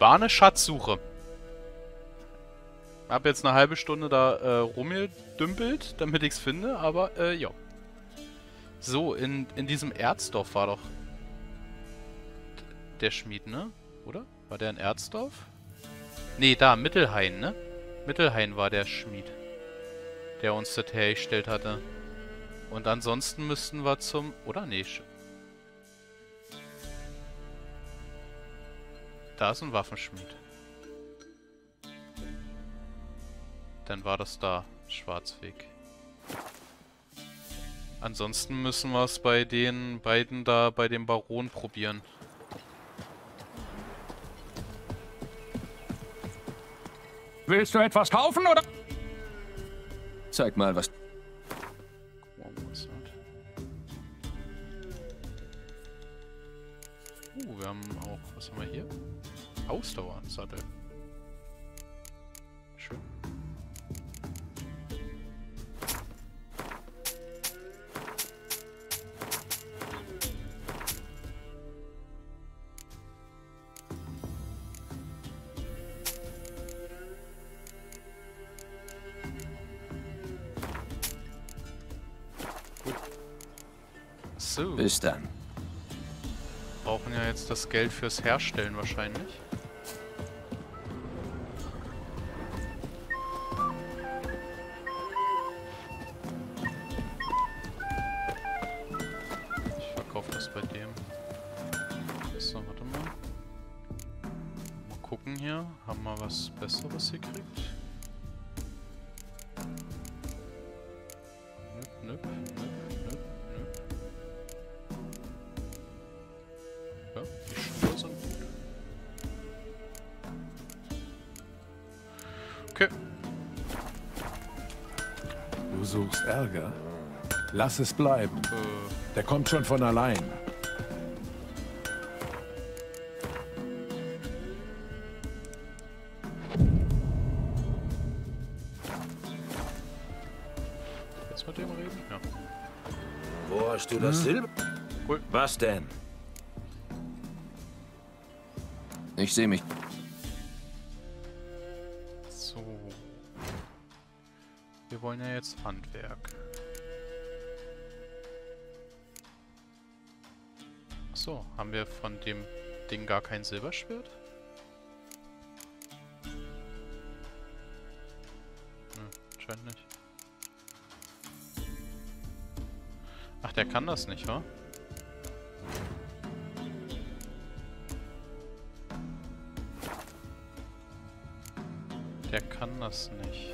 War eine Schatzsuche. Hab jetzt eine halbe Stunde da äh, rumgedümpelt, damit ich's finde, aber äh, ja. So, in, in diesem Erzdorf war doch der Schmied, ne? Oder? War der in Erzdorf? Ne, da, Mittelhain, ne? Mittelhain war der Schmied, der uns das hergestellt hatte. Und ansonsten müssten wir zum... Oder? Nee. Da ist ein Waffenschmied. Dann war das da, Schwarzweg. Ansonsten müssen wir es bei den beiden da, bei dem Baron probieren. Willst du etwas kaufen oder? Zeig mal, was... Uh, wir haben auch... Was haben wir hier? Ausdauersattel. Schön. So. Bis dann. Brauchen ja jetzt das Geld fürs Herstellen wahrscheinlich. Lass es bleiben. Der kommt schon von allein. jetzt mit dem reden? Ja. Wo hast du das Silber? Cool. Was denn? Ich sehe mich. So. Wir wollen ja jetzt Handwerk. Haben wir von dem Ding gar kein Silberschwert? Nö, anscheinend nicht. Ach, der kann das nicht, wa? Der kann das nicht.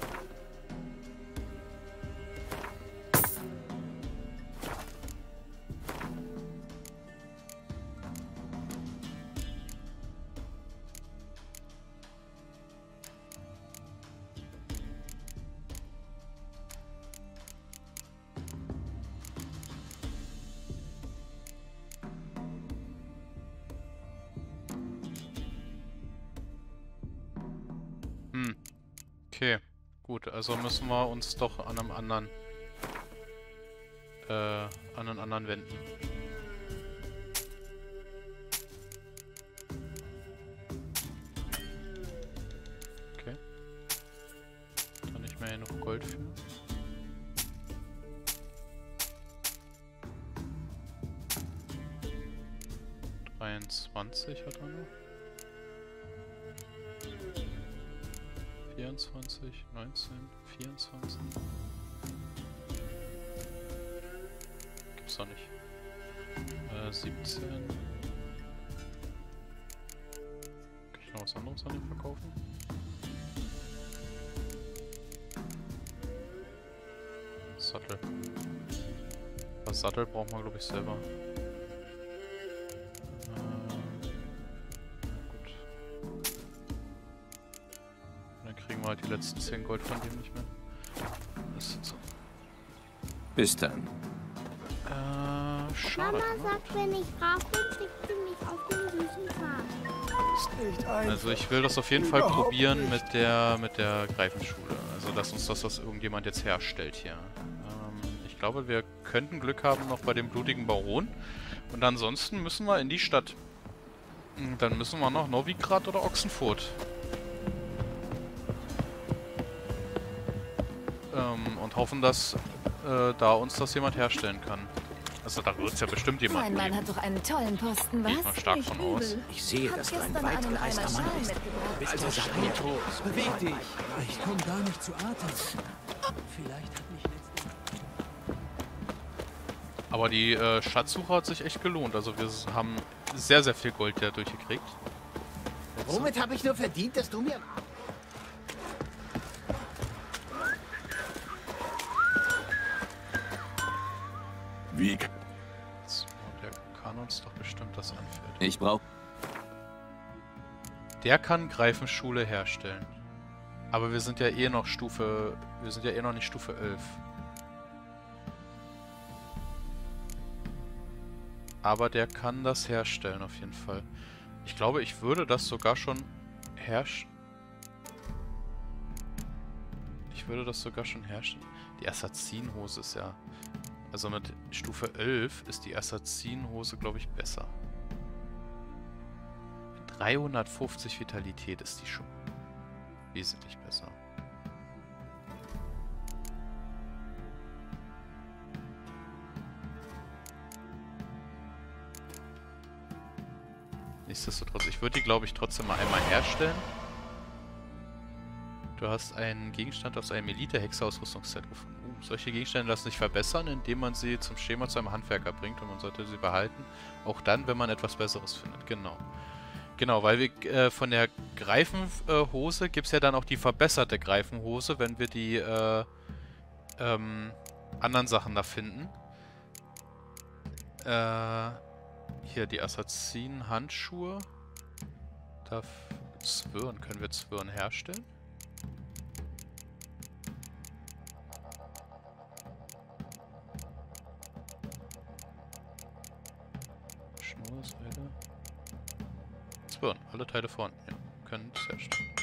Gut, also müssen wir uns doch an einem anderen... Äh, an einen anderen wenden. Man glaube ich selber. Äh, gut. Dann kriegen wir halt die letzten 10 Gold von dem nicht mehr. Das ist so. Bis dann. Äh, schade. Mama ne? sagt, wenn ich brav bin, schickt sie mich auf den süßen Pfad. Also ich will das auf jeden Fall probieren mit der mit der Greifenschule. Also dass uns das was irgendjemand jetzt herstellt hier. Ich glaube, wir könnten Glück haben noch bei dem blutigen Baron. Und ansonsten müssen wir in die Stadt. Hm, Dann müssen wir noch Novigrad oder Ochsenfurt. Ähm, und hoffen, dass äh, da uns das jemand herstellen kann. Also da wird es ja bestimmt jemand ein Mann geben. hat doch einen tollen Posten, mal was? stark Nicht von aus. übel. Ich sehe, dass du ein gestern weit einen gereister Eimer Mann bist. Also sag mir. Beweg dich! Ich komme gar nicht zu Atem. Vielleicht Aber die äh, Schatzsuche hat sich echt gelohnt. Also wir haben sehr, sehr viel Gold dadurch gekriegt. Womit habe ich nur verdient, dass du mir... Wie? So, der kann uns doch bestimmt das anführen. Ich brauche... Der kann Greifenschule herstellen. Aber wir sind ja eh noch Stufe... Wir sind ja eh noch nicht Stufe 11. Aber der kann das herstellen auf jeden Fall. Ich glaube, ich würde das sogar schon herstellen. Ich würde das sogar schon herstellen. Die Assassinenhose ist ja... Also mit Stufe 11 ist die Assassinenhose, glaube ich, besser. 350 Vitalität ist die schon wesentlich besser. Nichtsdestotrotz, ich würde die, glaube ich, trotzdem mal einmal herstellen. Du hast einen Gegenstand aus einem Elite-Hexer-Ausrüstungsset gefunden. Uh, solche Gegenstände lassen sich verbessern, indem man sie zum Schema zu einem Handwerker bringt und man sollte sie behalten. Auch dann, wenn man etwas Besseres findet. Genau. Genau, weil wir äh, von der Greifenhose gibt es ja dann auch die verbesserte Greifenhose, wenn wir die äh, ähm, anderen Sachen da finden. Äh, hier die Assassinen-Handschuhe. Da Zwirn, können wir Zwirn herstellen? Schnur, Seile. Zwirn, alle Teile vorn. Ja, können es herstellen.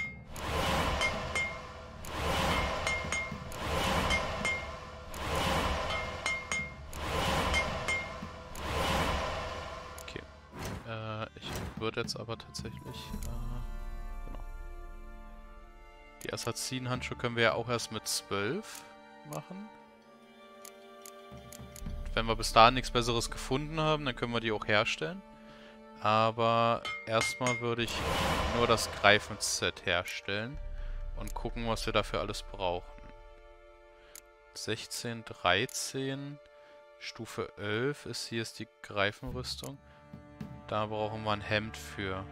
Würde jetzt aber tatsächlich. Äh, genau. Die Assassinen-Handschuhe können wir ja auch erst mit 12 machen. Wenn wir bis dahin nichts Besseres gefunden haben, dann können wir die auch herstellen. Aber erstmal würde ich nur das Greifenset herstellen und gucken, was wir dafür alles brauchen. 16, 13, Stufe 11 ist hier ist die Greifenrüstung. Da brauchen wir ein Hemd für.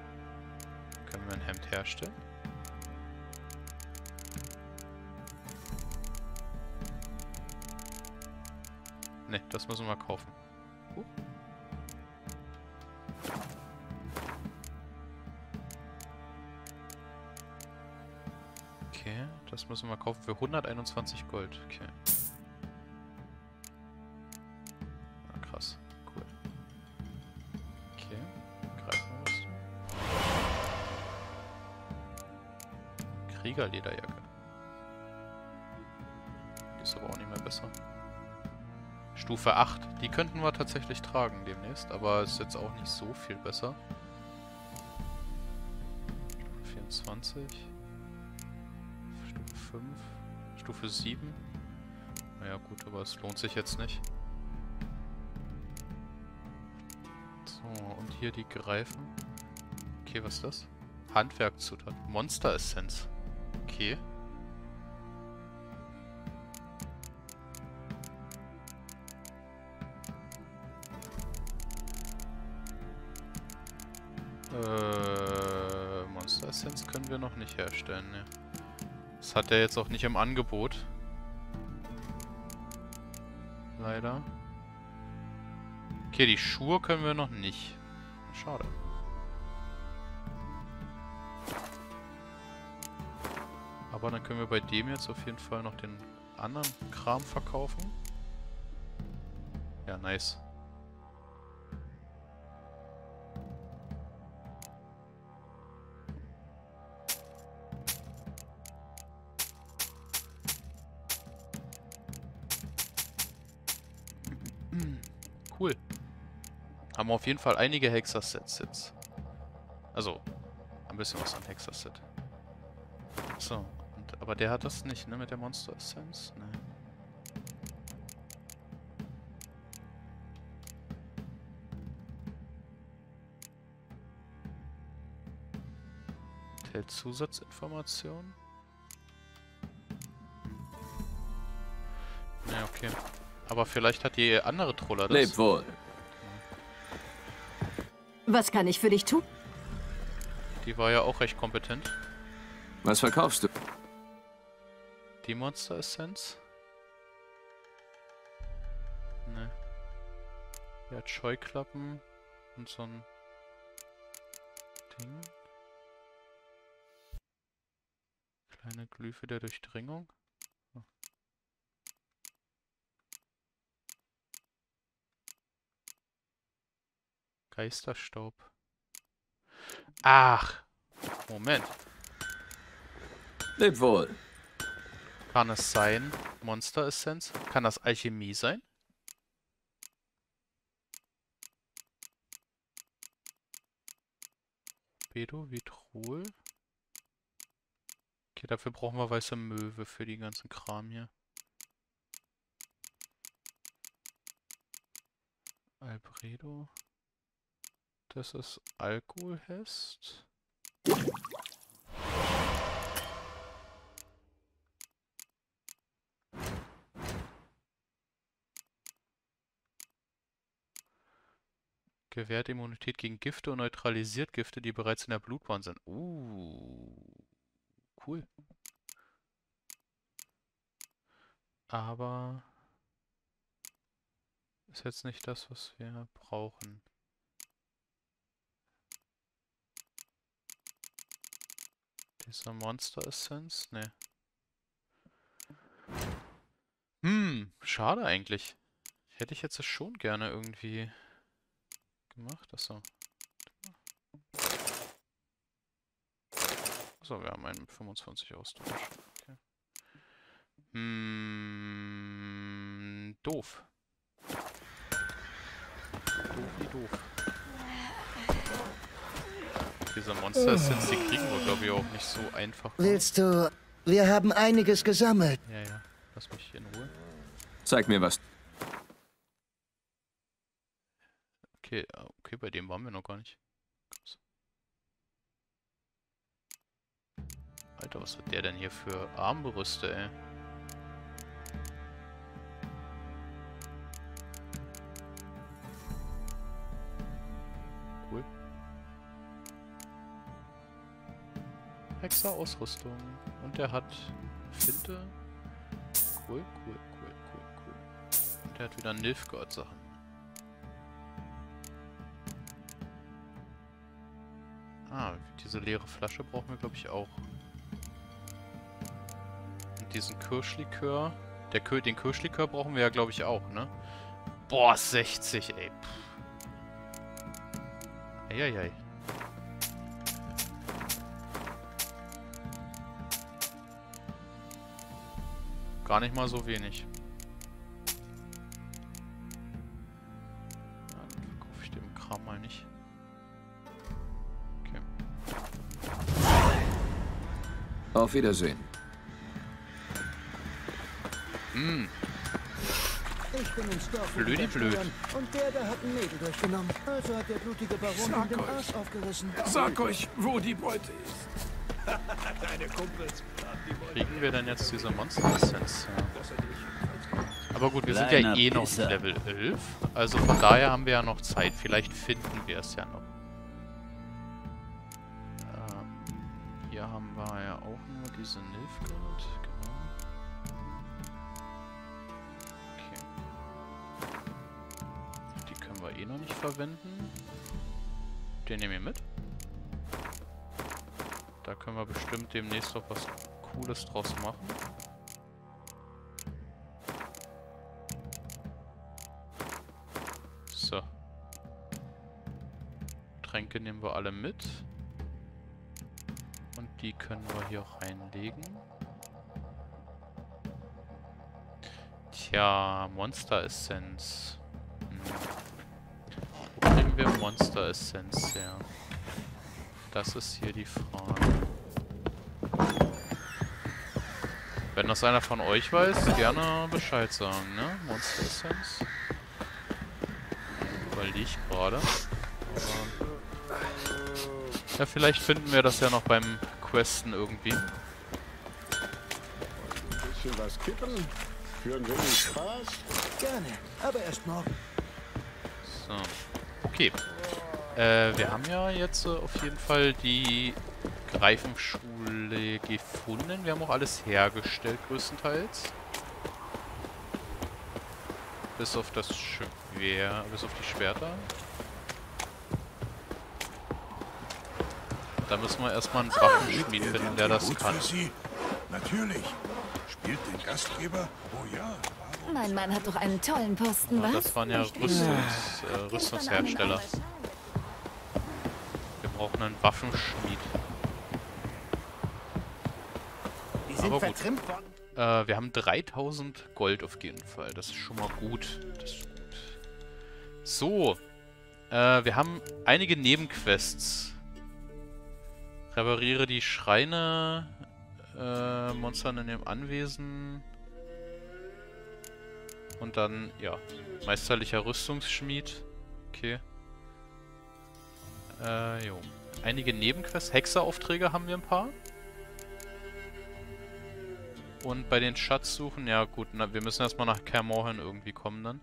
Können wir ein Hemd herstellen? Ne, das müssen wir kaufen. Uh. Okay, das müssen wir kaufen für 121 Gold. Okay. Kriegerlederjacke. Die ist aber auch nicht mehr besser. Stufe 8. Die könnten wir tatsächlich tragen demnächst, aber ist jetzt auch nicht so viel besser. Stufe 24. Stufe 5. Stufe 7. Naja gut, aber es lohnt sich jetzt nicht. So, und hier die Greifen. Okay, was ist das? Handwerkzutat. Monster Essenz. Okay. Äh, Monster Essenz können wir noch nicht herstellen, ne. Das hat er jetzt auch nicht im Angebot. Leider. Okay, die Schuhe können wir noch nicht. Schade. Aber dann können wir bei dem jetzt auf jeden Fall noch den anderen Kram verkaufen. Ja, nice. Cool. Haben wir auf jeden Fall einige Hexer-Sets jetzt. Also, ein bisschen was an Hexacid. So, aber der hat das nicht, ne, mit der Monster Essence? Ne. Enthält Zusatzinformationen? Ne, okay. Aber vielleicht hat die andere Troller das. Leb wohl. Was kann ich für dich tun? Die war ja auch recht kompetent. Was verkaufst du? Die Monster Essenz? Ne. Die hat Scheuklappen und so ein Ding. Kleine Glyphe der Durchdringung. Geisterstaub. Ach! Moment. Leb wohl. Kann es sein, Monster Essenz? Kann das Alchemie sein? Bedo, Vitrol. Okay, dafür brauchen wir weiße Möwe für die ganzen Kram hier. Albedo. Das ist Alkoholhest. Gewährt Immunität gegen Gifte und neutralisiert Gifte, die bereits in der Blutbahn sind. Uh, cool. Aber ist jetzt nicht das, was wir brauchen. Dieser Monster Essence? Ne. Hm, schade eigentlich. Hätte ich jetzt schon gerne irgendwie gemacht. Achso. Achso, wir haben einen mit 25 Austausch. Okay. Hm, doof. Doof wie doof. Diese Monster sind, die kriegen wir, glaube ich, auch nicht so einfach. Willst du... Wir haben einiges gesammelt. Ja, ja. Lass mich in Ruhe. Zeig mir was. Okay, okay, bei dem waren wir noch gar nicht. Krass. Alter, was hat der denn hier für Armbrüste, ey? Cool. Hexer-Ausrüstung. Und der hat Finte. Cool, cool, cool, cool, cool. Und der hat wieder Nilfgaard-Sachen. Ah, diese leere Flasche brauchen wir, glaube ich, auch. Und diesen Kirschlikör. Der Kir den Kirschlikör brauchen wir ja, glaube ich, auch, ne? Boah, 60, ey. Eieiei. Gar nicht mal so wenig. Auf Wiedersehen. Hm, Ich bin ins Dorf Blödi blöd. Und der da hat ein Mädel durchgenommen. Also hat der blutige Baron ihm den euch. Arsch aufgerissen. Sag euch, wo die Beute ist. kriegen wir denn jetzt diese Monster-Essenz? Ja. Aber gut, wir sind ja eh noch. Level 11. Also von daher haben wir ja noch Zeit. Vielleicht finden wir es ja noch. Den nehmen wir mit. Da können wir bestimmt demnächst noch was Cooles draus machen. So. Tränke nehmen wir alle mit. Und die können wir hier reinlegen. Tja, Monster Essenz. Hm. Wir Monster Essenz her? Das ist hier die Frage. Wenn das einer von euch weiß, gerne Bescheid sagen, ne? Monster Essence. Überlege ich gerade. Aber Ja, vielleicht finden wir das ja noch beim Questen irgendwie. Bisschen was kippen? Für ein wenig Spaß? Gerne, aber erst morgen. So. Okay. Äh, wir haben ja jetzt äh, auf jeden Fall die Greifenschule gefunden. Wir haben auch alles hergestellt, größtenteils. Bis auf das Schwer... bis auf die Schwerter. Da müssen wir erstmal einen Waffenschmied finden, der das kann. Natürlich. Spielt den Gastgeber? Oh ja. Mein Mann hat doch einen tollen Posten, Ja, was? das waren ja Rüstungs, äh, Rüstungshersteller. Wir brauchen einen Waffenschmied. Die Aber sind gut. vertrimmt worden. Äh, wir haben 3000 Gold auf jeden Fall. Das ist schon mal gut. Das ist gut. So. Äh, wir haben einige Nebenquests. Repariere die Schreine. Äh, Monstern in dem Anwesen. Und dann, ja. Meisterlicher Rüstungsschmied. Okay. Äh, jo. Einige Nebenquests. Hexeraufträge haben wir ein paar. Und bei den Schatzsuchen, ja gut, na, wir müssen erstmal nach Kermorhen irgendwie kommen dann.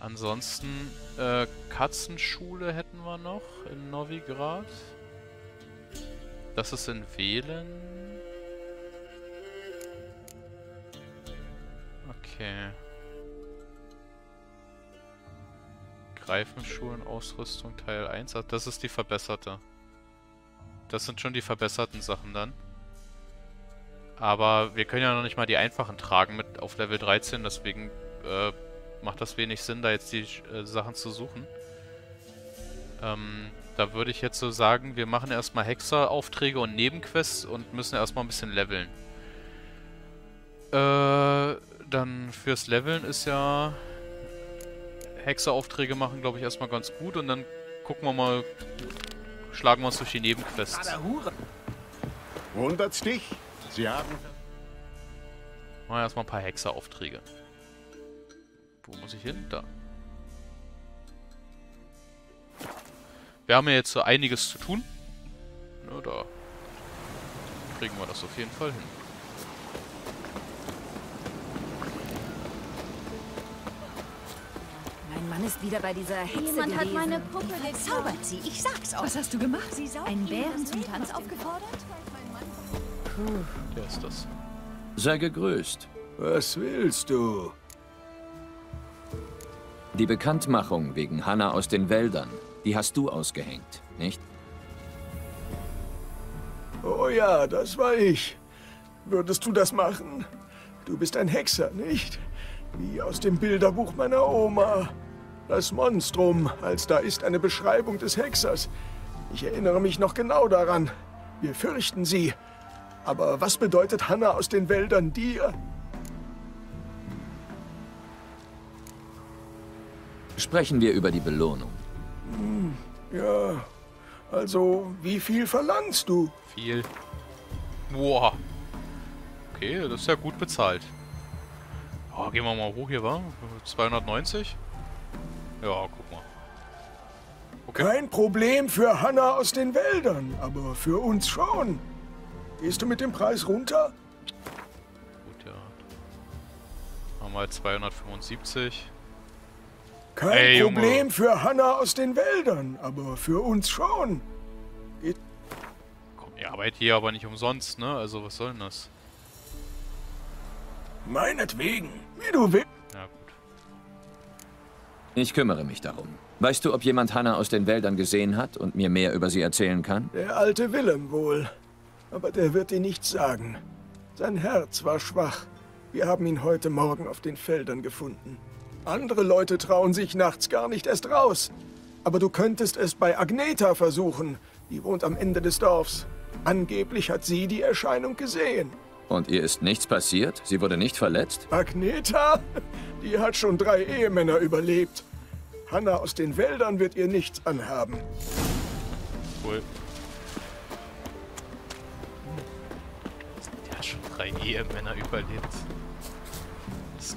Ansonsten, äh, Katzenschule hätten wir noch in Novigrad. Das ist in Wählen. Okay. Greifenschulen, Ausrüstung, Teil 1. Ah, Das ist die verbesserte. Das sind schon die verbesserten Sachen dann. Aber wir können ja noch nicht mal die einfachen tragen mit auf Level 13, deswegen äh, macht das wenig Sinn, da jetzt die äh, Sachen zu suchen. Ähm, da würde ich jetzt so sagen, wir machen erstmal Hexer-Aufträge und Nebenquests und müssen erstmal ein bisschen leveln. Äh, dann fürs Leveln ist ja Hexer-Aufträge machen, glaube ich, erstmal ganz gut und dann gucken wir mal, schlagen wir uns durch die Nebenquests. Wundert's dich? Sie haben... Machen wir erstmal ein paar Hexeraufträge. Wo muss ich hin? Da. Wir haben ja jetzt so einiges zu tun. Na, da kriegen wir das auf jeden Fall hin. Mein Mann ist wieder bei dieser Hexe Jemand hat gewesen. meine Puppe geklaut. Zaubert sie, ich sag's auch. Was hast du gemacht? Sie Einen Bären zum Tanz aufgefordert? Der ist das. Sei gegrüßt. Was willst du? Die Bekanntmachung wegen Hanna aus den Wäldern, die hast du ausgehängt, nicht? Oh ja, das war ich. Würdest du das machen? Du bist ein Hexer, nicht? Wie aus dem Bilderbuch meiner Oma. Das Monstrum, als da ist eine Beschreibung des Hexers. Ich erinnere mich noch genau daran. Wir fürchten sie. Aber was bedeutet Hanna aus den Wäldern dir? Sprechen wir über die Belohnung. Ja, also wie viel verlangst du? Viel. Boah. Okay, das ist ja gut bezahlt. Oh, gehen wir mal hoch hier, wa? 290? Ja, guck mal. Okay. Kein Problem für Hanna aus den Wäldern, aber für uns schon. Gehst du mit dem Preis runter? Gut, ja. Haben wir 275. Kein Ey, Junge. Problem für Hanna aus den Wäldern, aber für uns schon. Komm, ihr arbeitet hier aber nicht umsonst, ne? Also, was soll denn das? Meinetwegen, wie du willst. Ich kümmere mich darum. Weißt du, ob jemand Hanna aus den Wäldern gesehen hat und mir mehr über sie erzählen kann? Der alte Willem wohl. Aber der wird dir nichts sagen. Sein Herz war schwach. Wir haben ihn heute Morgen auf den Feldern gefunden. Andere Leute trauen sich nachts gar nicht erst raus. Aber du könntest es bei Agneta versuchen. Die wohnt am Ende des Dorfs. Angeblich hat sie die Erscheinung gesehen. Und ihr ist nichts passiert? Sie wurde nicht verletzt? Agneta? Die hat schon drei Ehemänner überlebt. Hanna aus den Wäldern wird ihr nichts anhaben. Cool. Die hat schon drei Ehemänner überlebt.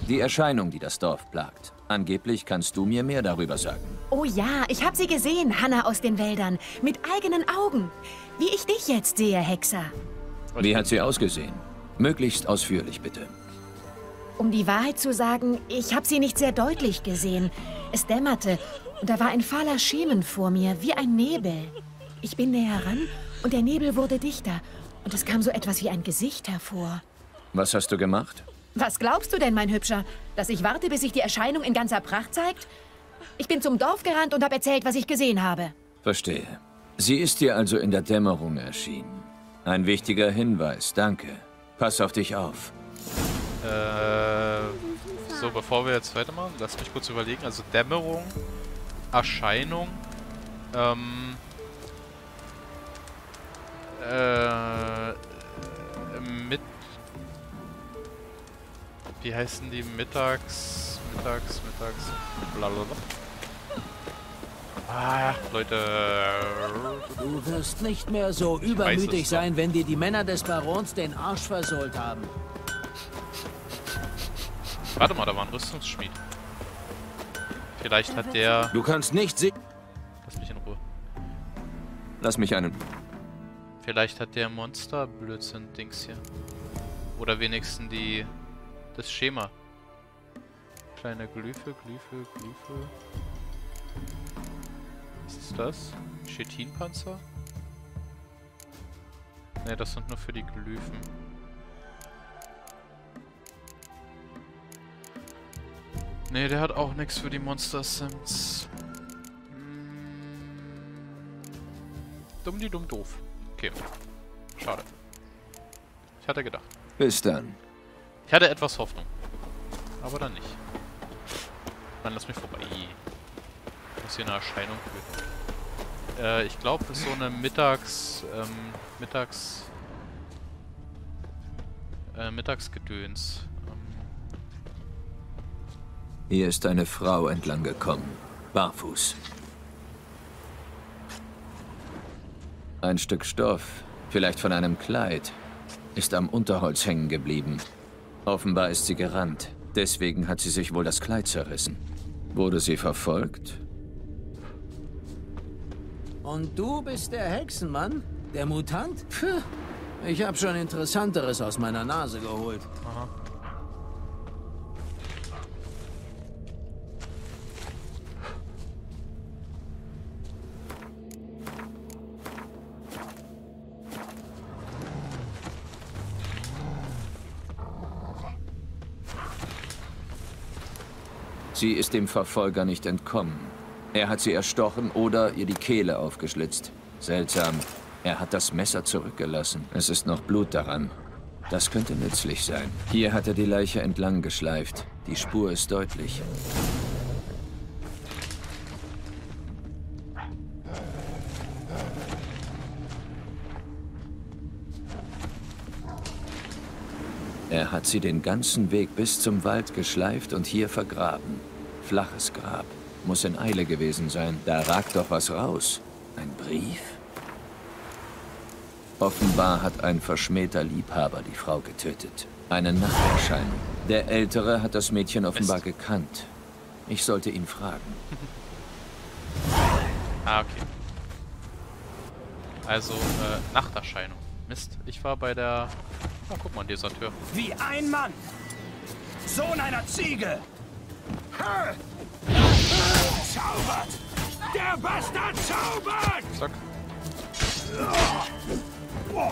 Die Erscheinung, die das Dorf plagt. Angeblich kannst du mir mehr darüber sagen. Oh ja, ich habe sie gesehen, Hanna aus den Wäldern. Mit eigenen Augen. Wie ich dich jetzt sehe, Hexer. Wie hat sie ausgesehen? Möglichst ausführlich, bitte. Um die Wahrheit zu sagen, ich habe sie nicht sehr deutlich gesehen. Es dämmerte und da war ein fahler Schemen vor mir, wie ein Nebel. Ich bin näher ran und der Nebel wurde dichter und es kam so etwas wie ein Gesicht hervor. Was hast du gemacht? Was glaubst du denn, mein Hübscher? Dass ich warte, bis sich die Erscheinung in ganzer Pracht zeigt? Ich bin zum Dorf gerannt und habe erzählt, was ich gesehen habe. Verstehe. Sie ist dir also in der Dämmerung erschienen. Ein wichtiger Hinweis, danke. Pass auf dich auf. Äh, so, bevor wir jetzt weitermachen, lass mich kurz überlegen. Also Dämmerung, Erscheinung, ähm, äh, mit, wie heißen die, mittags, mittags, mittags, blablabla. Ah, Leute. Du wirst nicht mehr so übermütig sein, wenn dir die Männer des Barons den Arsch versohlt haben. Warte mal, da war ein Rüstungsschmied. Vielleicht hat der... Du kannst nicht sehen. Lass mich in Ruhe. Lass mich einen... Vielleicht hat der Monster-Blödsinn-Dings hier. Oder wenigstens die... das Schema. Kleine Glyphe, Glyphe, Glyphe. Was ist das? Chitinpanzer? Ne, das sind nur für die Glyphen. Ne, der hat auch nichts für die Monster Sims. Dumm die dumm doof. Okay. Schade. Ich hatte gedacht. Bis dann. Ich hatte etwas Hoffnung. Aber dann nicht. Dann lass mich vorbei. Muss hier eine Erscheinung töten. Äh, ich glaube, das ist so eine Mittags... Ähm, Mittags... Äh, Mittagsgedöns. Hier ist eine Frau entlang gekommen. Barfuß. Ein Stück Stoff, vielleicht von einem Kleid, ist am Unterholz hängen geblieben. Offenbar ist sie gerannt. Deswegen hat sie sich wohl das Kleid zerrissen. Wurde sie verfolgt? Und du bist der Hexenmann? Der Mutant? Puh, ich habe schon Interessanteres aus meiner Nase geholt. Aha. Sie ist dem Verfolger nicht entkommen. Er hat sie erstochen oder ihr die Kehle aufgeschlitzt. Seltsam. Er hat das Messer zurückgelassen. Es ist noch Blut daran. Das könnte nützlich sein. Hier hat er die Leiche entlang geschleift. Die Spur ist deutlich. Er hat sie den ganzen Weg bis zum Wald geschleift und hier vergraben. Flaches Grab. Muss in Eile gewesen sein. Da ragt doch was raus. Ein Brief? Offenbar hat ein verschmähter Liebhaber die Frau getötet. Eine Nachterscheinung. Der Ältere hat das Mädchen offenbar Mist. gekannt. Ich sollte ihn fragen. Ah, okay. Also, äh, Nachterscheinung. Mist, ich war bei der... Oh, guck mal, Deserteur. Wie ein Mann! Sohn einer Ziege! Ha! Zaubert! Der Bastard zaubert! Zack. Au.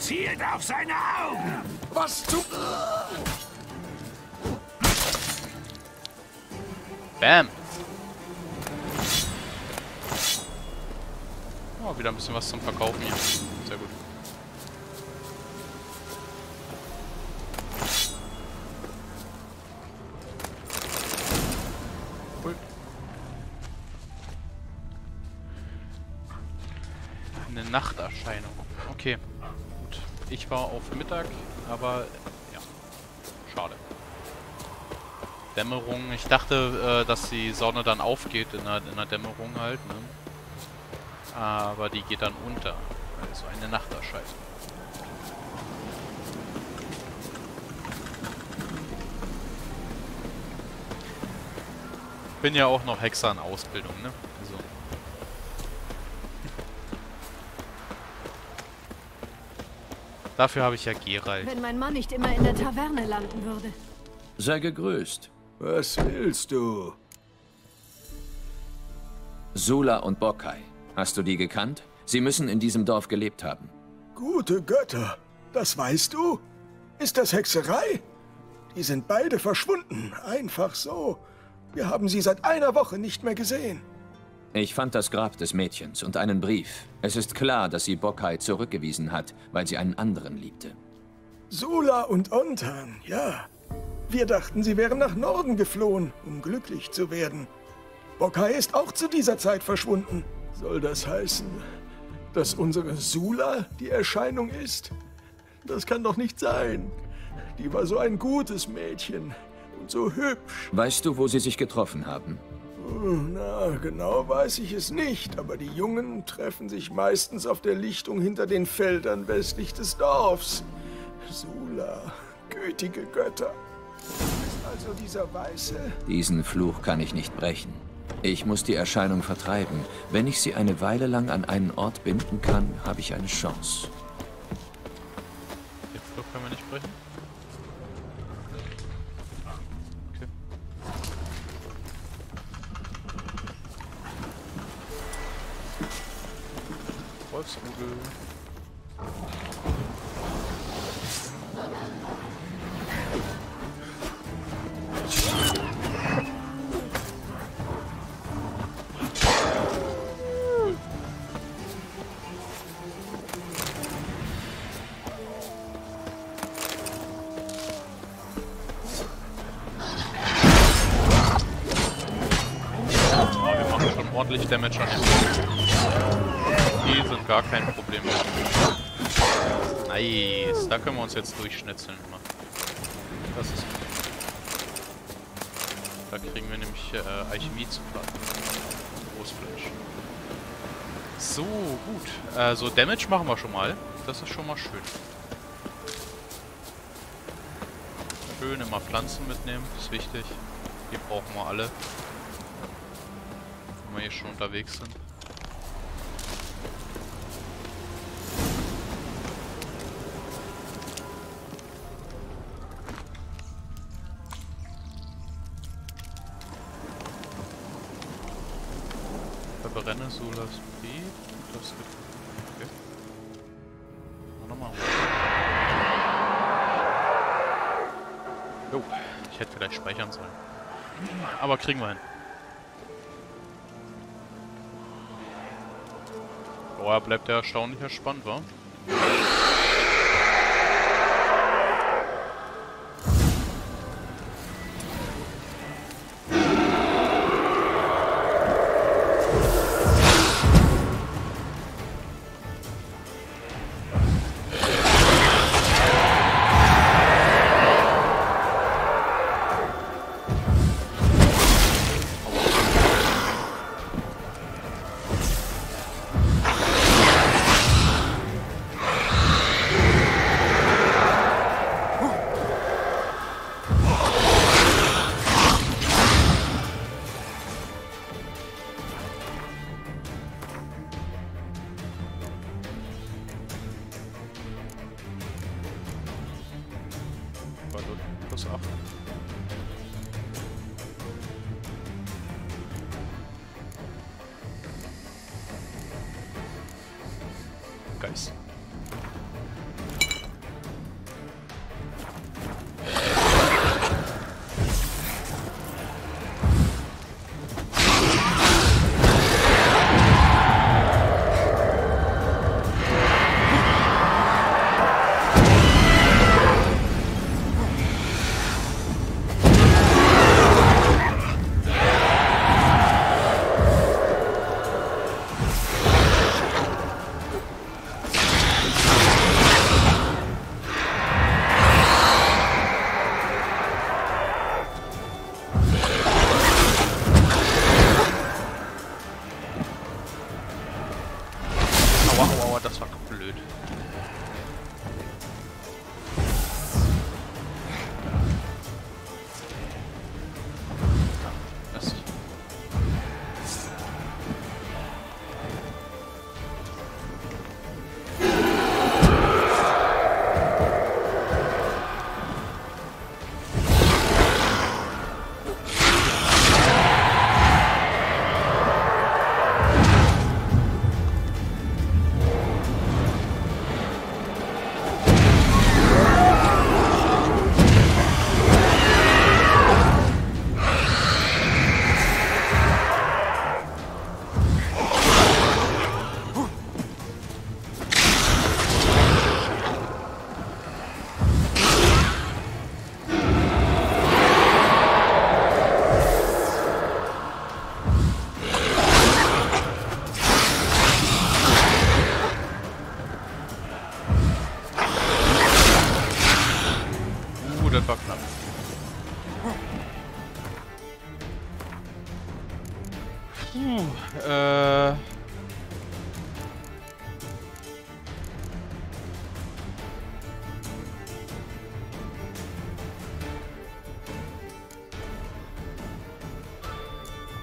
Zielt auf seine Augen! Was zu... Bam! Oh, wieder ein bisschen was zum Verkaufen hier. Sehr gut. Cool. Eine Nachterscheinung. Okay, gut. Ich war auf Mittag, aber ja, schade. Dämmerung. Ich dachte, äh, dass die Sonne dann aufgeht in der, in der Dämmerung halt, ne? Aber die geht dann unter. Also eine Nachterscheinung. Bin ja auch noch Hexer in Ausbildung, ne? Also. Dafür habe ich ja Geralt. Wenn mein Mann nicht immer in der Taverne landen würde. Sei gegrüßt. Was willst du? Sula und Bokai. Hast du die gekannt? Sie müssen in diesem Dorf gelebt haben. Gute Götter, das weißt du? Ist das Hexerei? Die sind beide verschwunden, einfach so. Wir haben sie seit einer Woche nicht mehr gesehen. Ich fand das Grab des Mädchens und einen Brief. Es ist klar, dass sie Bokai zurückgewiesen hat, weil sie einen anderen liebte. Sula und Ontan, ja. Wir dachten, sie wären nach Norden geflohen, um glücklich zu werden. Bokai ist auch zu dieser Zeit verschwunden. Soll das heißen, dass unsere Sula die Erscheinung ist? Das kann doch nicht sein. Die war so ein gutes Mädchen und so hübsch. Weißt du, wo sie sich getroffen haben? Hm, Na, genau weiß ich es nicht, aber die Jungen treffen sich meistens auf der Lichtung hinter den Feldern westlich des Dorfs. Sula, gütige Götter. Also dieser Weiße? Diesen Fluch kann ich nicht brechen. Ich muss die Erscheinung vertreiben. Wenn ich sie eine Weile lang an einen Ort binden kann, habe ich eine Chance. Schon ordentlich Damage den. Die sind gar kein Problem. Nice. Da können wir uns jetzt durchschnitzeln. Das ist gut. Da kriegen wir nämlich äh, Alchemie zu platten. Großfleisch. So, gut. Also Damage machen wir schon mal. Das ist schon mal schön. Schön immer Pflanzen mitnehmen, ist wichtig. Die brauchen wir alle. Hier schon unterwegs sind. Verbrenne Solas Brief. Das wird. Okay. Mal Nochmal. Jo, ich hätte vielleicht speichern sollen. Aber kriegen wir hin. Vorher bleibt er erstaunlich entspannt, wa?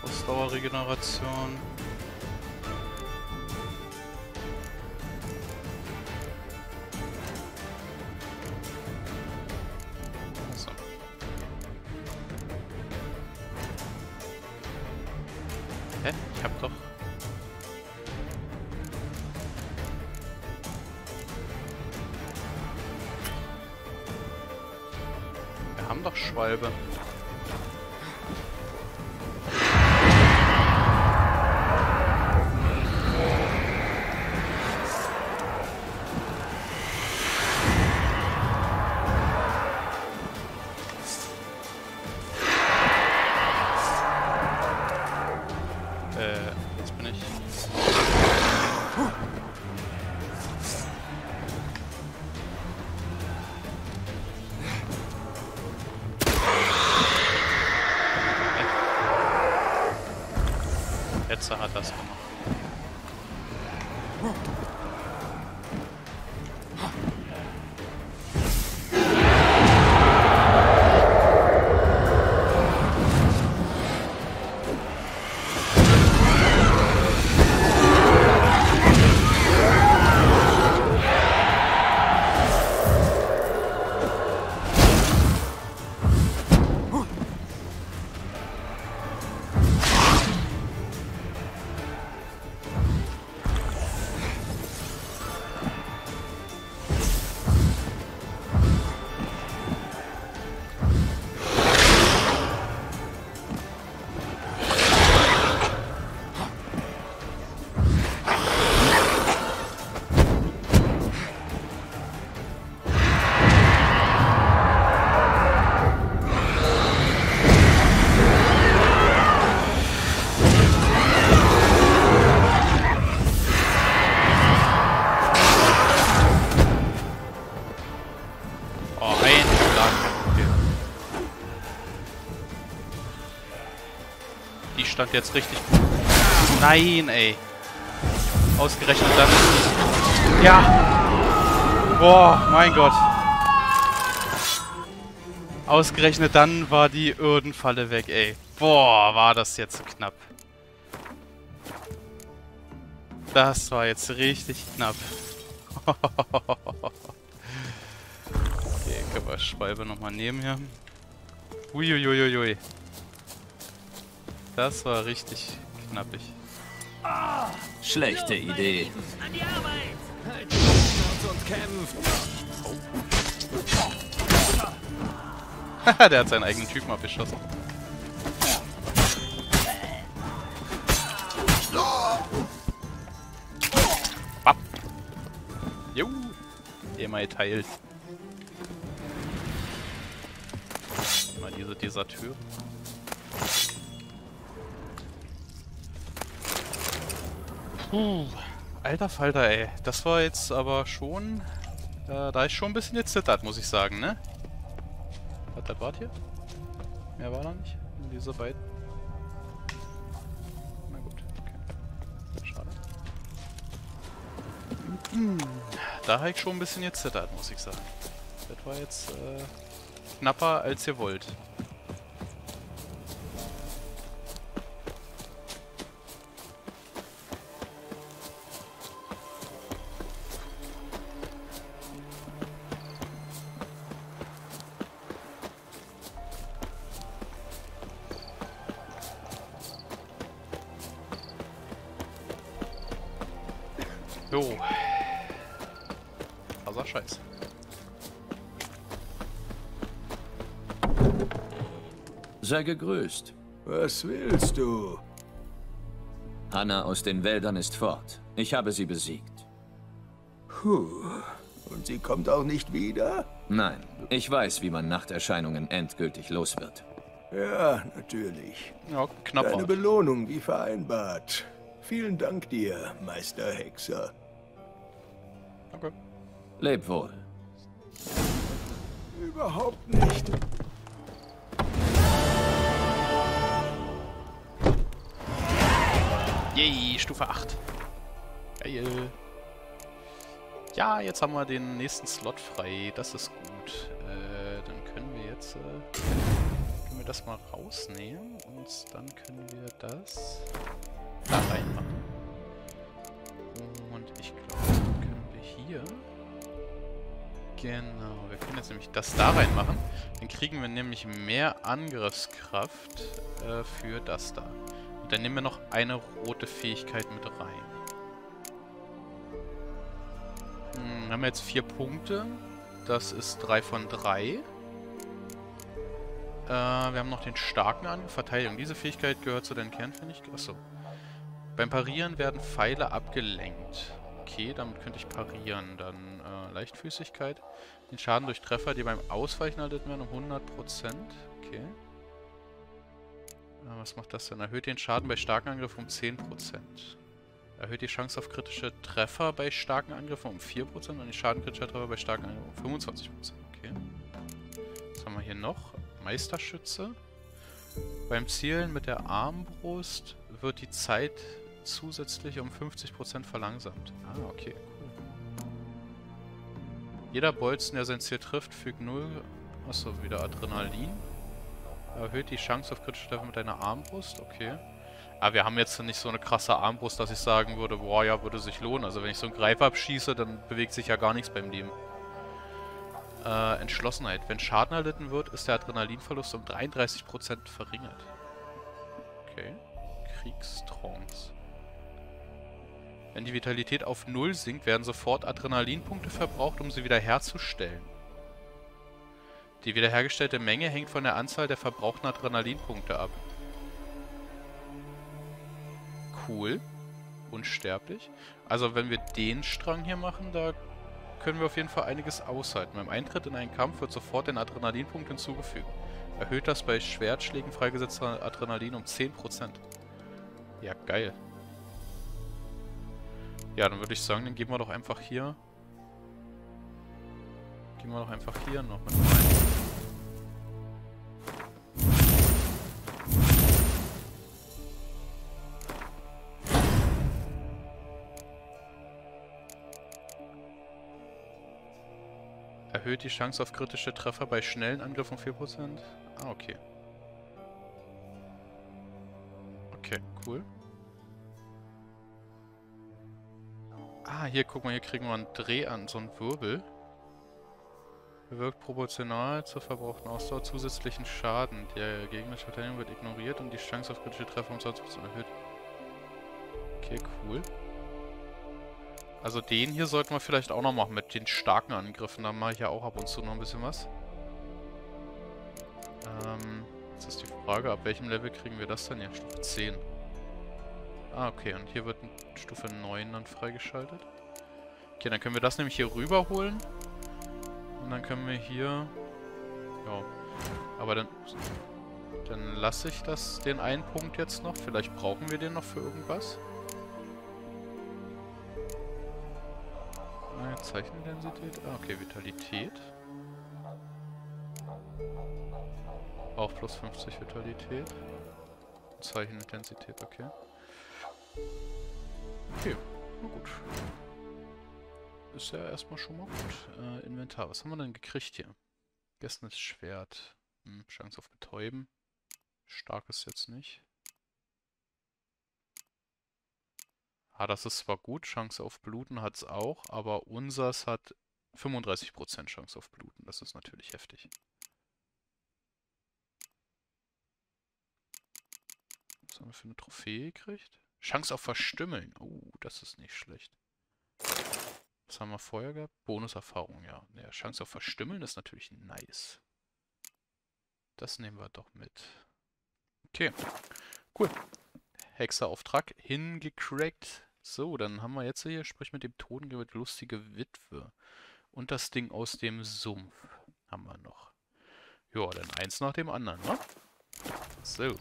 Ausdauerregeneration. Stand jetzt richtig gut. Nein, ey. Ausgerechnet dann. Ja! Boah, mein Gott. Ausgerechnet dann war die Irdenfalle weg, ey. Boah, war das jetzt knapp. Das war jetzt richtig knapp. Okay, können wir Schwalbe nochmal nehmen hier. Uiuiuiui. Das war richtig knappig. Schlechte Idee. Haha, der hat seinen eigenen Typen abgeschossen. Bap. Jo. Immer geteilt. Mal diese Deserteure. Puh. Alter Falter, ey. Das war jetzt aber schon... Äh, da ist schon ein bisschen gezittert, muss ich sagen, ne? Hat der Bart hier? Mehr war da nicht? Nur diese beiden. Na gut, okay. Schade. Da habe ich schon ein bisschen gezittert, muss ich sagen. Das war jetzt äh, knapper, als ihr wollt. Sei gegrüßt. Was willst du? Hanna aus den Wäldern ist fort. Ich habe sie besiegt. Puh. Und sie kommt auch nicht wieder? Nein, ich weiß, wie man Nachterscheinungen endgültig los wird. Ja, natürlich. Ja, knapp Deine. Belohnung wie vereinbart. Vielen Dank dir, Meister Hexer. Okay. Leb wohl. Überhaupt nicht. Yay, Stufe 8. Geil. Ja, jetzt haben wir den nächsten Slot frei. Das ist gut. Äh, dann können wir jetzt... Äh, können wir das mal rausnehmen. Und dann können wir das da reinmachen. Und ich glaube, dann können wir hier... Genau, wir können jetzt nämlich das da reinmachen. Dann kriegen wir nämlich mehr Angriffskraft äh, für das da. Dann nehmen wir noch eine rote Fähigkeit mit rein. Hm, haben wir jetzt vier Punkte. Das ist drei von drei. Äh, wir haben noch den starken Angriff. Verteidigung. Diese Fähigkeit gehört zu den Kernfähigkeiten. Achso. Beim Parieren werden Pfeile abgelenkt. Okay, damit könnte ich parieren. Dann äh, Leichtfüßigkeit. Den Schaden durch Treffer, die beim Ausweichen erhalten werden, um 100%. Okay. Was macht das denn? Erhöht den Schaden bei starken Angriffen um 10%. Erhöht die Chance auf kritische Treffer bei starken Angriffen um 4% und die Schaden kritischer Treffer bei starken Angriffen um 25%. Okay. Was haben wir hier noch? Meisterschütze. Beim Zielen mit der Armbrust wird die Zeit zusätzlich um 50% verlangsamt. Ah, okay, cool. Jeder Bolzen, der sein Ziel trifft, fügt 0... Achso, wieder Adrenalin. Erhöht die Chance auf kritische Treffer mit einer Armbrust, okay. Aber wir haben jetzt nicht so eine krasse Armbrust, dass ich sagen würde, boah, ja, würde sich lohnen. Also wenn ich so einen Greif abschieße, dann bewegt sich ja gar nichts beim Leben. Äh, Entschlossenheit. Wenn Schaden erlitten wird, ist der Adrenalinverlust um 33% verringert. Okay. Kriegstrance. Wenn die Vitalität auf 0 sinkt, werden sofort Adrenalinpunkte verbraucht, um sie wiederherzustellen. Die wiederhergestellte Menge hängt von der Anzahl der verbrauchten Adrenalinpunkte ab. Cool. Unsterblich. Also wenn wir den Strang hier machen, da können wir auf jeden Fall einiges aushalten. Beim Eintritt in einen Kampf wird sofort ein Adrenalinpunkt hinzugefügt. Erhöht das bei Schwertschlägen freigesetzte Adrenalin um 10%. Ja, geil. Ja, dann würde ich sagen, dann gehen wir doch einfach hier... Gehen wir doch einfach hier noch mit rein. Erhöht die Chance auf kritische Treffer bei schnellen Angriffen um 4%? Ah, okay. Okay, cool. Ah, hier, guck mal, hier kriegen wir einen Dreh an, so einen Wirbel. Bewirkt proportional zur verbrauchten Ausdauer zusätzlichen Schaden. Der gegnerische Verteidigung wird ignoriert und die Chance auf kritische Treffer um 20% erhöht. Okay, cool. Also den hier sollten wir vielleicht auch noch machen mit den starken Angriffen. Da mache ich ja auch ab und zu noch ein bisschen was. Ähm, jetzt ist die Frage, ab welchem Level kriegen wir das denn hier? Stufe 10. Ah, okay. Und hier wird Stufe 9 dann freigeschaltet. Okay, dann können wir das nämlich hier rüberholen. Und dann können wir hier... Ja. Aber dann... Dann lasse ich das, den einen Punkt jetzt noch. Vielleicht brauchen wir den noch für irgendwas. Zeichenintensität. Ah, okay, Vitalität. Auch plus 50 Vitalität. Zeichenintensität, okay. Okay, na gut. ist ja erstmal schon mal gut. Äh, Inventar, was haben wir denn gekriegt hier? Gessenes Schwert. Hm, Chance auf Betäuben. Stark ist jetzt nicht. Ah, das ist zwar gut, Chance auf Bluten hat es auch, aber unseres hat 35% Chance auf Bluten. Das ist natürlich heftig. Was haben wir für eine Trophäe gekriegt? Chance auf Verstümmeln. Oh, das ist nicht schlecht. Was haben wir vorher gehabt? Bonuserfahrung, ja. ja. Chance auf Verstümmeln ist natürlich nice. Das nehmen wir doch mit. Okay, cool. Hexerauftrag hingecrackt. So, dann haben wir jetzt hier, sprich mit dem Totengewalt lustige Witwe. Und das Ding aus dem Sumpf haben wir noch. Ja, dann eins nach dem anderen, ne? So.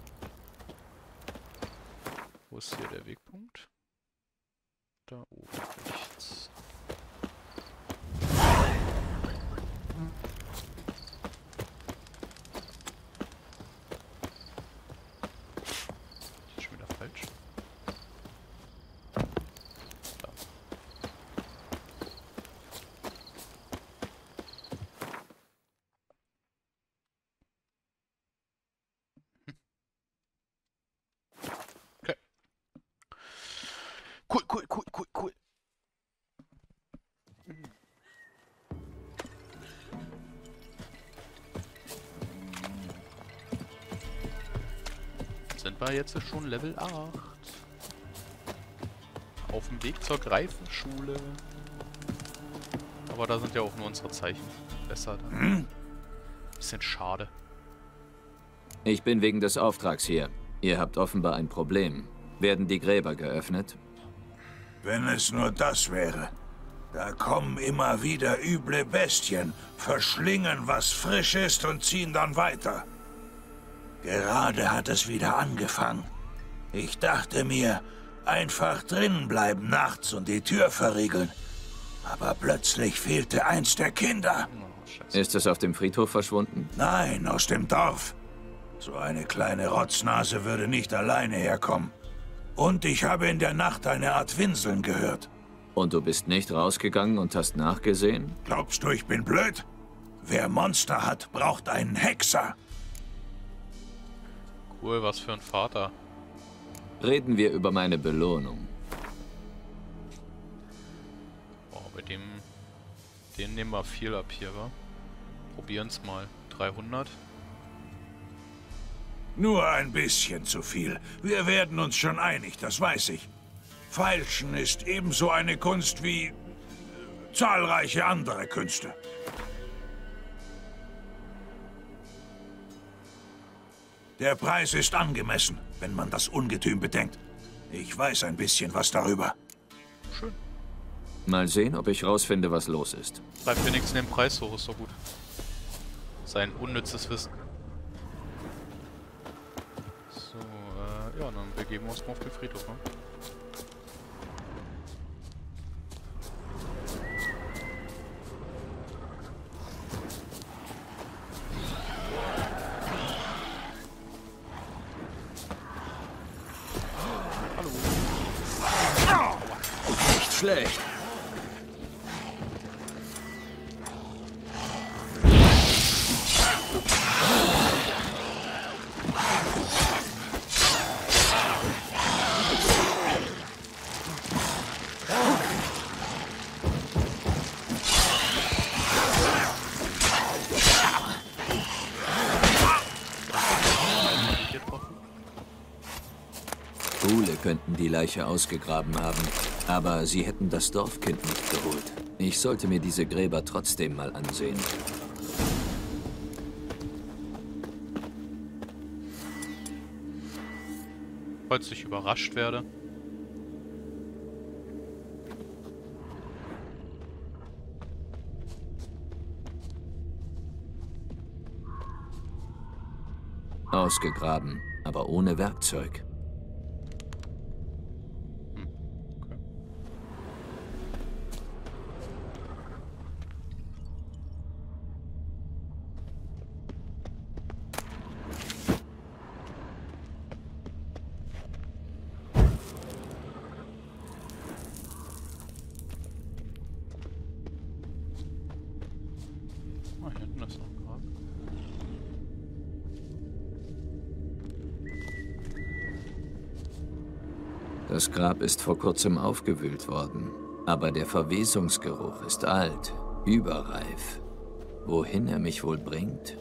Wo ist hier der Wegpunkt? Da oben rechts. Wir jetzt schon Level 8. Auf dem Weg zur Greifenschule. Aber da sind ja auch nur unsere Zeichen besser. Dann. Bisschen schade. Ich bin wegen des Auftrags hier. Ihr habt offenbar ein Problem. Werden die Gräber geöffnet? Wenn es nur das wäre. Da kommen immer wieder üble Bestien, verschlingen, was frisch ist und ziehen dann weiter. Gerade hat es wieder angefangen. Ich dachte mir, einfach drinnen bleiben nachts und die Tür verriegeln. Aber plötzlich fehlte eins der Kinder. Ist es auf dem Friedhof verschwunden? Nein, aus dem Dorf. So eine kleine Rotznase würde nicht alleine herkommen. Und ich habe in der Nacht eine Art Winseln gehört. Und du bist nicht rausgegangen und hast nachgesehen? Glaubst du, ich bin blöd? Wer Monster hat, braucht einen Hexer. Cool, was für ein Vater. Reden wir über meine Belohnung. Boah, bei dem... Den nehmen wir viel ab hier, wa? Probieren's mal. 300. Nur ein bisschen zu viel. Wir werden uns schon einig, das weiß ich. Feilschen ist ebenso eine Kunst wie äh, zahlreiche andere Künste. Der Preis ist angemessen, wenn man das Ungetüm bedenkt. Ich weiß ein bisschen was darüber. Schön. Mal sehen, ob ich rausfinde, was los ist. Bleibt wenigstens den Preis hoch, ist doch gut. Sein unnützes Wissen. So, äh, ja, dann begeben wir uns mal auf den Friedhof, ne? Leiche ausgegraben haben, aber sie hätten das Dorfkind nicht geholt. Ich sollte mir diese Gräber trotzdem mal ansehen. Falls ich überrascht werde. Ausgegraben, aber ohne Werkzeug. Das Grab ist vor kurzem aufgewühlt worden, aber der Verwesungsgeruch ist alt, überreif. Wohin er mich wohl bringt?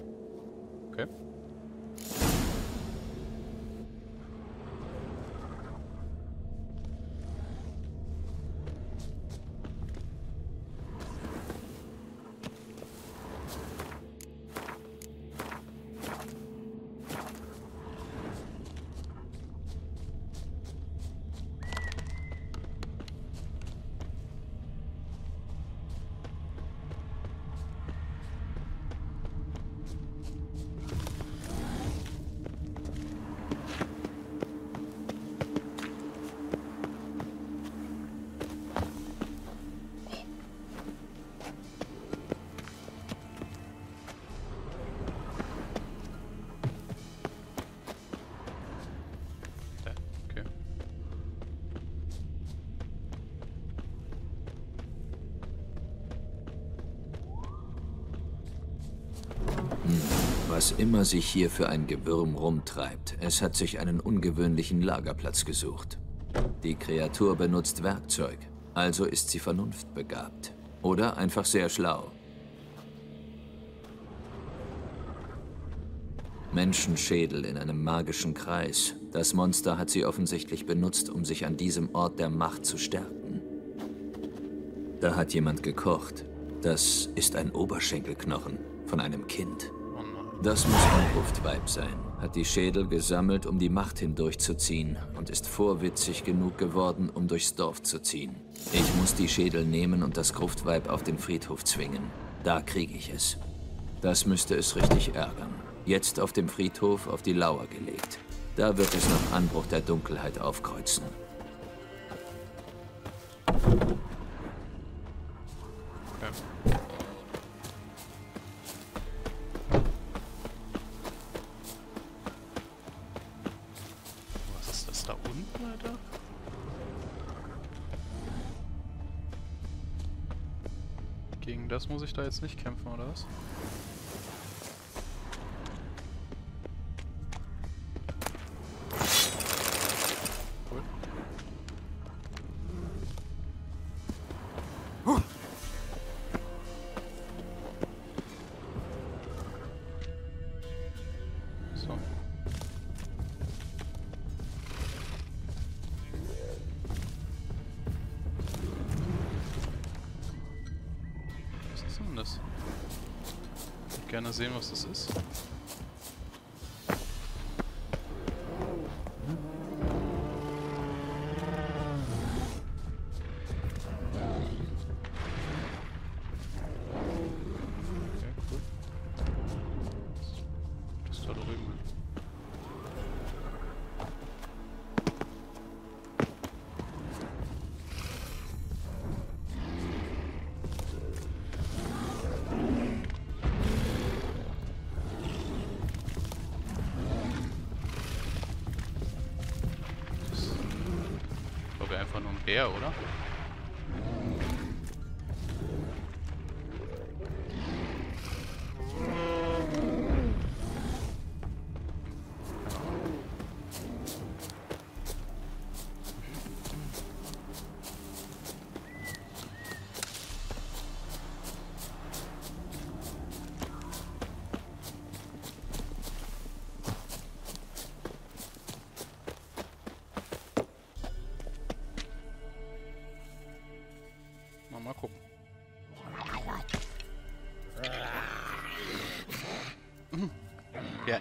Immer sich hier für ein Gewürm rumtreibt, es hat sich einen ungewöhnlichen Lagerplatz gesucht. Die Kreatur benutzt Werkzeug, also ist sie vernunftbegabt. Oder einfach sehr schlau. Menschenschädel in einem magischen Kreis. Das Monster hat sie offensichtlich benutzt, um sich an diesem Ort der Macht zu stärken. Da hat jemand gekocht. Das ist ein Oberschenkelknochen von einem Kind. Das muss ein Gruftweib sein. Hat die Schädel gesammelt, um die Macht hindurchzuziehen und ist vorwitzig genug geworden, um durchs Dorf zu ziehen. Ich muss die Schädel nehmen und das Gruftweib auf den Friedhof zwingen. Da kriege ich es. Das müsste es richtig ärgern. Jetzt auf dem Friedhof auf die Lauer gelegt. Da wird es nach Anbruch der Dunkelheit aufkreuzen. Ich da jetzt nicht kämpfen, oder was? Gerne sehen, was das ist. Einfach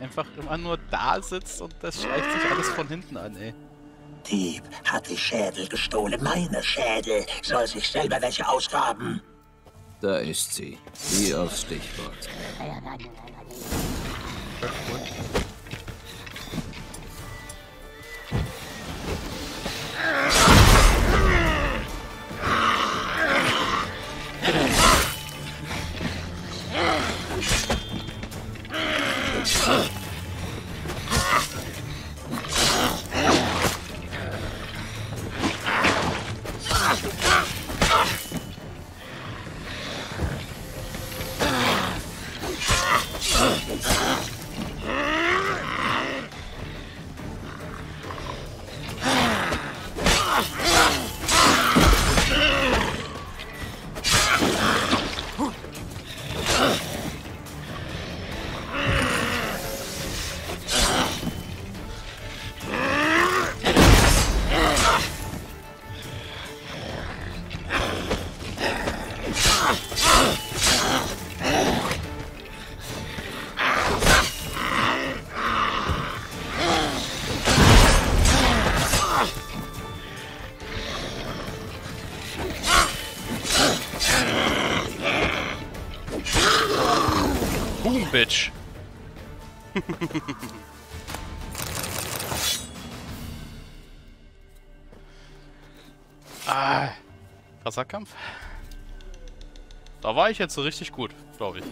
einfach immer nur da sitzt und das schleicht sich alles von hinten an, ey. Dieb hat die Schädel gestohlen. Meine Schädel. Soll sich selber welche ausgraben. Da ist sie. Wie aufs Stichwort. Bitch. ah, krasser Kampf. Da war ich jetzt so richtig gut, glaube ich.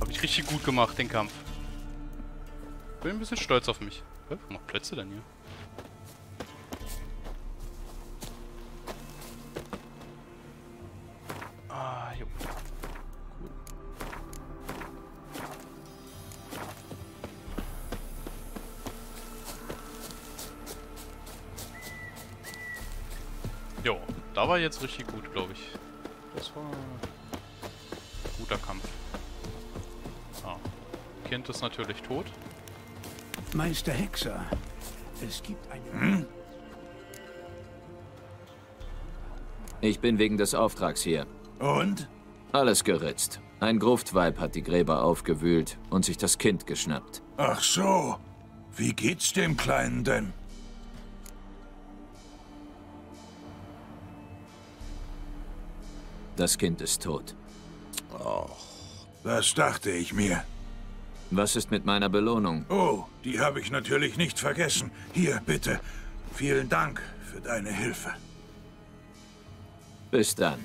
Habe ich richtig gut gemacht, den Kampf. Bin ein bisschen stolz auf mich. Was macht Plätze denn hier? Da war jetzt richtig gut, glaube ich. Das war ein guter Kampf. Ah. Kind ist natürlich tot. Meister Hexer, es gibt eine... Hm? Ich bin wegen des Auftrags hier. Und? Alles geritzt. Ein Gruftweib hat die Gräber aufgewühlt und sich das Kind geschnappt. Ach so. Wie geht's dem Kleinen denn? Das Kind ist tot. Oh, das dachte ich mir. Was ist mit meiner Belohnung? Oh, die habe ich natürlich nicht vergessen. Hier, bitte. Vielen Dank für deine Hilfe. Bis dann.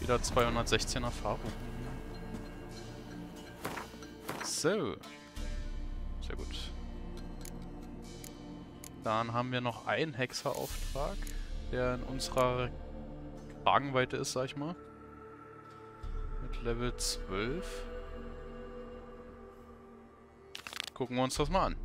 Wieder 216 Erfahrung. So. Sehr gut. Dann haben wir noch einen Hexerauftrag, der in unserer Kragenweite ist, sag ich mal. Mit Level 12. Gucken wir uns das mal an.